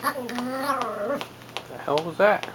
The hell was that?